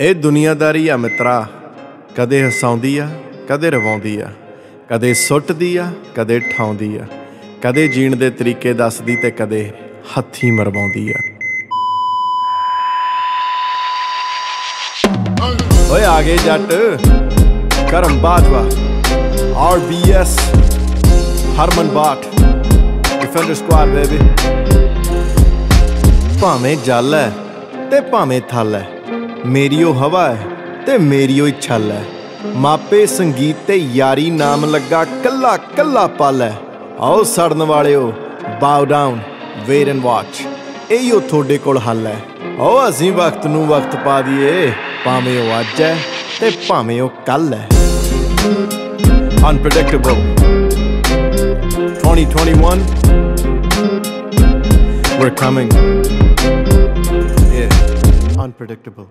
ਇਹ ਦੁਨੀਆਦਾਰੀ ਆ ਮਿੱਤਰਾ, ਕਦੇ ਹਸਾਉਂਦੀ ਆ, ਕਦੇ ਰਵਾਉਂਦੀ ਆ, ਕਦੇ ਸੁੱਟਦੀ ਆ, ਕਦੇ ਠਾਉਂਦੀ ਆ, ਕਦੇ ਜੀਣ ਦੇ ਤਰੀਕੇ ਦੱਸਦੀ ਤੇ ਕਦੇ ਹੱਥੀ ਮਰਵਾਉਂਦੀ ਆ। ਓਏ ਆ ਗਏ ਜੱਟ, ਕਰਮ ਬਾਜਵਾ RBS ਹਰਮਨ ਬਾਟ ਡਿਫੈਂਡਰ ਸਕੁਆਡ ਬੇਬੀ ਭਾਵੇਂ ਜਲ ਹੈ ਤੇ ਭਾਵੇਂ ਥਲ ਹੈ ਮੇਰੀ ਉਹ ਹਵਾ ਹੈ ਤੇ ਮੇਰੀ ਉਹ ਛਲ ਹੈ। ਮਾਪੇ ਸੰਗੀਤ ਤੇ ਯਾਰੀ ਨਾਮ ਲੱਗਾ ਕੱਲਾ ਕੱਲਾ ਪਲ ਹੈ। ਆਓ ਸੜਨ ਵਾਲਿਓ bow down wait and watch ਇਹੋ ਤੁਹਾਡੇ ਕੋਲ ਹੱਲ ਹੈ। ਆਓ ਅਸੀਂ ਵਕਤ ਨੂੰ ਵਕਤ ਪਾ ਦਈਏ, ਭਾਵੇਂ ਉਹ ਅੱਜ ਹੈ ਤੇ ਭਾਵੇਂ ਉਹ ਕੱਲ ਹੈ। Unpredictable 2021 we're coming yeah, unpredictable